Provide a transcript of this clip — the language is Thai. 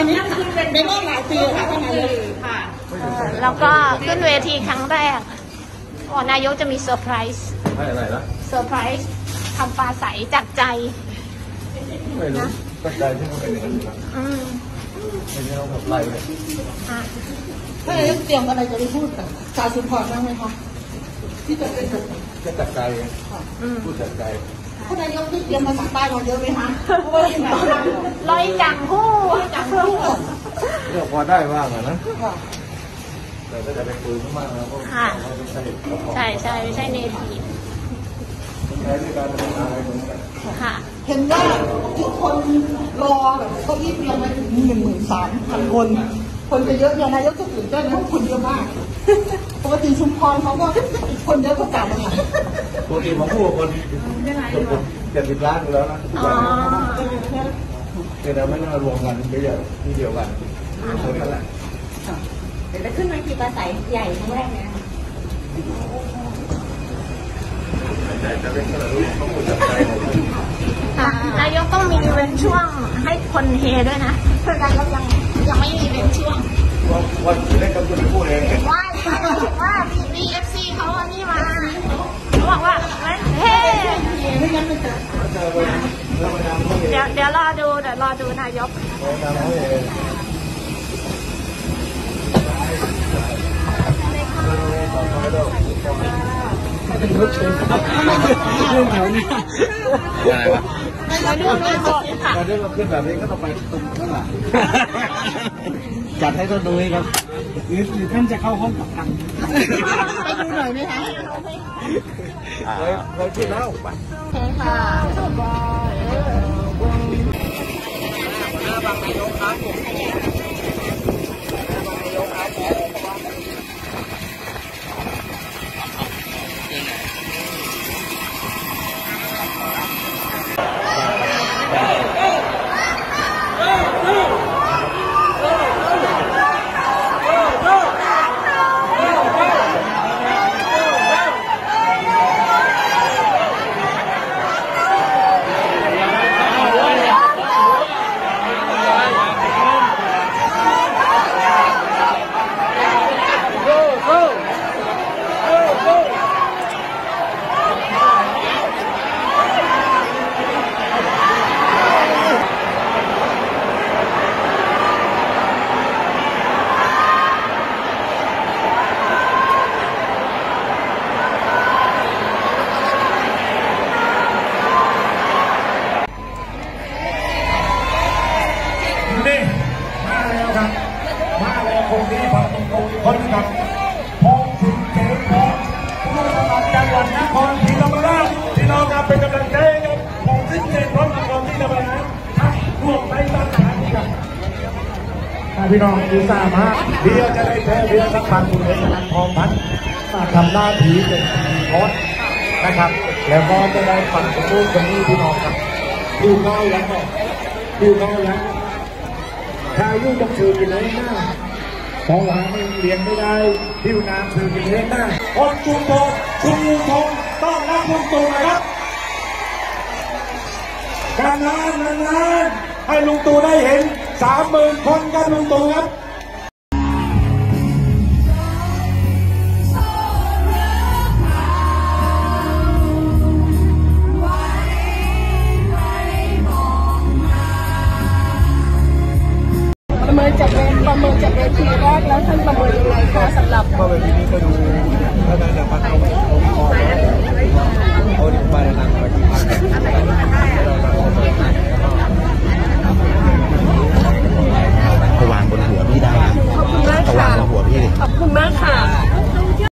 อันนี้ในรอบหลายปีค่ะท่านนายกค่ะแล้วก็ขึ้นเวทีครั้งแรกอ๋อนายกจะมีเซอร์ไพรส์ไม่อะไรนะเซอร์ไพรส์ทำปราศรัยจากใจไม่รู้ตั้งใจที่มันเป็นอย่างนั้นอยู่แล้วอืมไม่ใช่ต้องแบบไล่เลยอะท่านนายกเตรียมอะไรจะไปพูดกับชาวชุมพรบ้างไหมคะที่จะเป็นจะจากใจไงอืมพูดจากใจ ท่านนายกที่เตรียมภาษาใต้มาเยอะไหมคะเพราะว่าที่ไหนคะลอยจังหู้จังพูดเรื่องพอได้บ้างอะนะค่ะแต่ถ้าจะไปคุยมากๆนะเพราะค่ะเราไม่ใช่เราขอใช่ใช่ไม่ใช่เนทีฟใช้ในการทำงานอะไรเหมือนกันค่ะเห็นว่าทุกคนรอแบบเก้าอี้เตรียมมาถึงหนึ่งหมื่นสามพันคน คนจะเยอะอย่างนายกจะตื่นเต้นเพราะคนเยอะมากปกติชุมพรเขาก็คนเยอะกว่าเก่าเลยค่ะปกติผมพูดกับคนเจ็ดสิบล้านอยู่แล้วนะทุกอ๋อวันแต่เราไม่น่ารวมกันเยอะๆที่เดียวกันเหมือนกันแหละเดี๋ยวจะขึ้นเวทีปลาใสใหญ่ครั้งแรกนะแต่จะเป็นกระดูกต้องพูดจัดใจหมดเลยค่ะนายกต้องมีเว้นช่วงให้คนเฮด้วยนะนายกยัง ยังไม่มีเว้นช่วงว่าว่าเล่นกับคุณพูดเองเนี่ยว่าว่ามีเอฟซีเขาอันนี้มาเขาบอกว่าเฮ้ไม่งั้นมันจะเจอไปแล้วมาทำเขาเองเดี๋ยวเดี๋ยวรอดูเดี๋ยวรอดูนายกมาทำเขาเองอะไรวะ มาดูนายกค่ะการที่เราขึ้นแบบนี้ก็ต้องไปตรงข้างหลังจัดให้ท่านดูครับหรือหรือท่านจะเข้าห้องกับกันไปดูหน่อยไหมคะเคยเคยขึ้นแล้วไปโอเคค่ะนี่ ผู้สมัครจังหวัดนครศรีธรรมราชที่เรานำเป็นกำลังใจให้กับพงศิษฐ์เกษพงนครศรีธรรมราชทั้งรวมไปตั้งฐานครับพี่น้องดีทราบฮะเดียวจะได้เจอเรือสักพันคุณเอกนันท์ทองพันมาทำหน้าที่เป็นโค้ชนะครับ แล้วก็จะได้ฝันสมบูรณ์ตรงนี้พี่น้องครับดูเงาแล้วก็ดูเงาแล้วถ้ายุ่งต้องถือกินเลยหน้า ของหว่าไม่เลียงไม่ได้พิวน้ำถือกินเลยหน้าคนชุมพงชุมยุงทงต้องรับลุงตู่นะครับการงานนานให้ลุงตู่ได้เห็นสามหมื่นคนกันลุงตู่ครับ ว่าเวทีนี้ก็ดูพัฒนาจากพัฒนาเขาวิเคราะห์เอาดิบไเทางปฏิภาณ